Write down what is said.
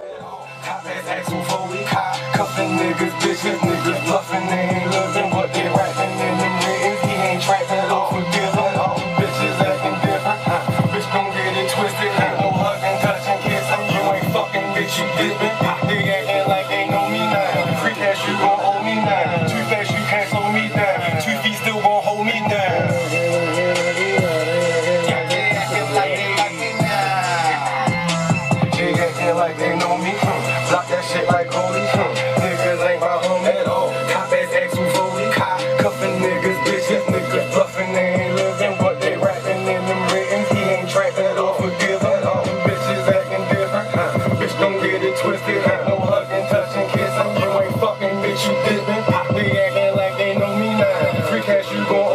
Cop ass Axel Foley, cop cuffing niggas, bitches, niggas bluffing, they ain't living what they rapping in them writtens. He ain't trapping, Lord forgive him. Bitches acting different, bitch don't get it twisted. Ain't no hugging, touching, kissing, you ain't fucking, bitch, you dipping. They acting like they know me now. Free cash, you gon' acting like they know me. Hmm. Block that shit like holy. Hmm. Niggas ain't my home at all. Top ass Axel Foley. cuffin' niggas, bitches, niggas bluffin'. They ain't livin', what they rapping in them written. He ain't trapped at all. Forgive at all. Them bitches actin' different. Huh. Bitch, don't get it twisted. Huh. No huggin', touchin', kissin'. You ain't fuckin', bitch, you dipping. They actin' like they know me now. Free cash, you gon'